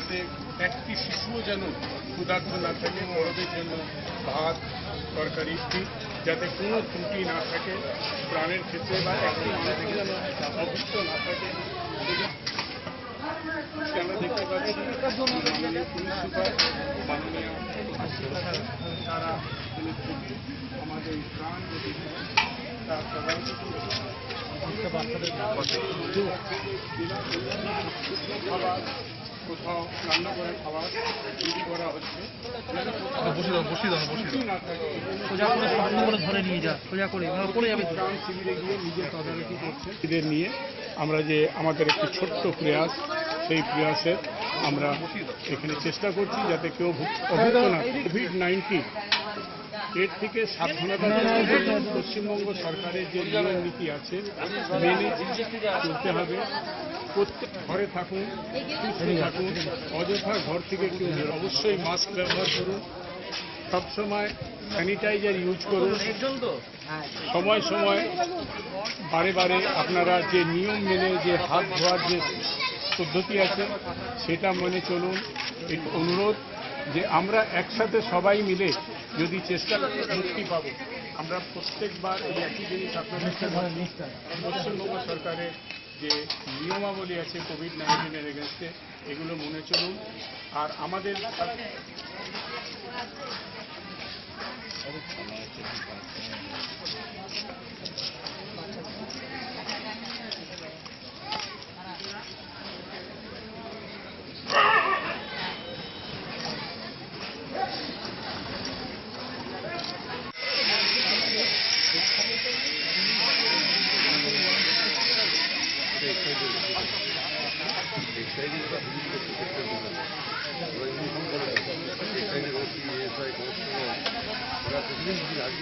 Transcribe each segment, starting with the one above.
যাতে একটি শিশুও যেন ক্ষুধার্ত না থাকে বড়দের জন্য ভাত তরকারি যাতে কোনো ত্রুটি না থাকে প্রাণের ক্ষেত্রে বা একটি মানুষ যেন অভুক্ত না থাকে। আমরা দেখতে পাচ্ছি মাননীয় পুলিশ সুপার মাননীয় তারা আমাদের প্রাণ যদি তা সবাইকে খাবার কোথাও রান্না করে খাবার বিক্রি করা হচ্ছে। নিয়ে আমরা যে আমাদের একটি ছোট্ট প্রয়াস সেই প্রয়াসের আমরা এখানে চেষ্টা করছি যাতে কেউ অভুক্ত না কোভিড নাইন্টিন এর থেকে সাবধানতা পশ্চিমবঙ্গ সরকারের যে নিয়ম নীতি আছে, মেনে চলতে হবে। প্রত্যেক ঘরে থাকুন, সুস্থ থাকুন। অযথা ঘর থেকে কেউ অবশ্যই মাস্ক ব্যবহার করুন। সবসময় স্যানিটাইজার ইউজ করুন। সময় সময়, বারে বারে আপনারা যে নিয়ম মেনে, যে হাত ধোয়ার যে পদ্ধতি আছে, সেটা মেনে চলুন। এই অনুরোধ যে আমরা একসাথে সবাই মিলে যদি চেষ্টা মুক্তি পাব। আমরা প্রত্যেকবার এই একই জিনিস আপনাদের পশ্চিমবঙ্গ সরকারের যে নিয়মাবলী আছে কোভিড নাইন্টিনের এগেনস্টে, এগুলো মনে চলুন। আর আমাদের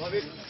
Love it.